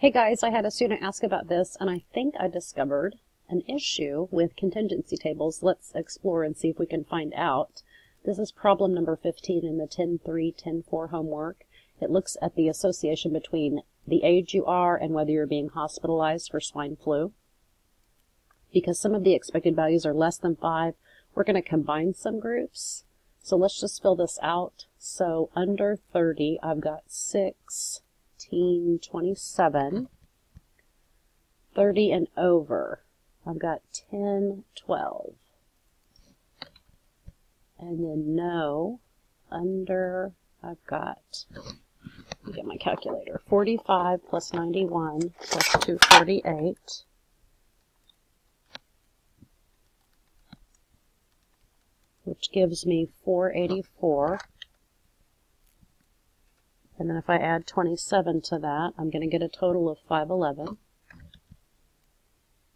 Hey guys, I had a student ask about this and I think I discovered an issue with contingency tables. Let's explore and see if we can find out. This is problem number 15 in the 10-3, 10-4 homework. It looks at the association between the age you are and whether you're being hospitalized for swine flu. Because some of the expected values are less than 5, we're going to combine some groups. So let's just fill this out. So under 30, I've got 6, 27, 30 and over. I've got 10, 12. And then no, under, I've got, get my calculator, 45 plus 91 plus 248. which gives me 484. And then if I add 27 to that, I'm going to get a total of 511.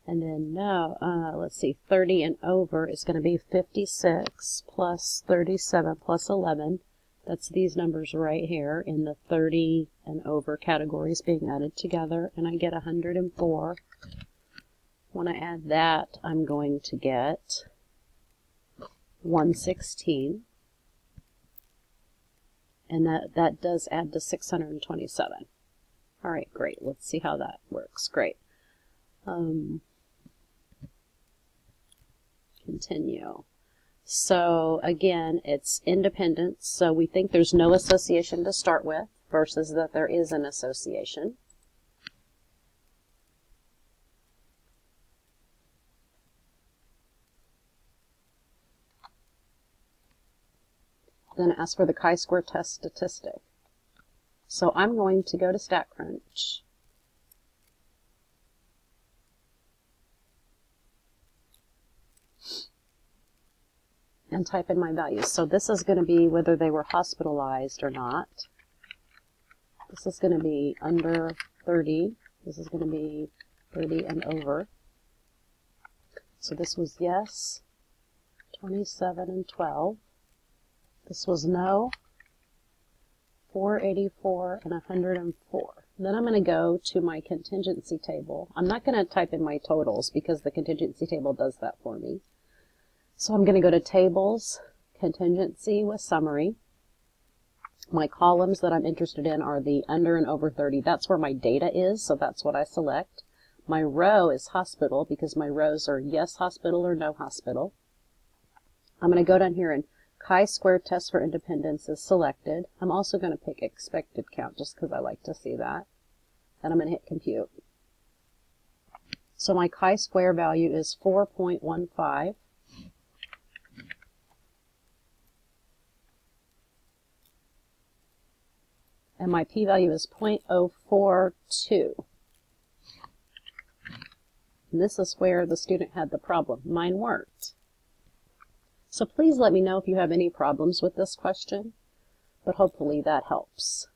And then no, uh, let's see, 30 and over is going to be 56 plus 37 plus 11. That's these numbers right here in the 30 and over categories being added together. And I get 104. When I add that, I'm going to get 116 and that, that does add to 627. All right, great. Let's see how that works. Great. Um, continue. So again, it's independence. So we think there's no association to start with versus that there is an association. Then ask for the chi-square test statistic. So I'm going to go to StatCrunch. and type in my values. So this is going to be whether they were hospitalized or not. This is going to be under 30. This is going to be 30 and over. So this was yes, 27 and 12. This was no, 484, and 104. Then I'm going to go to my contingency table. I'm not going to type in my totals because the contingency table does that for me. So I'm going to go to Tables, Contingency with Summary. My columns that I'm interested in are the under and over 30. That's where my data is, so that's what I select. My row is hospital because my rows are yes hospital or no hospital. I'm going to go down here and chi-square test for independence is selected. I'm also going to pick expected count just because I like to see that. And I'm going to hit compute. So my chi-square value is 4.15. And my p-value is 0.042. And this is where the student had the problem. Mine worked. So please let me know if you have any problems with this question, but hopefully that helps.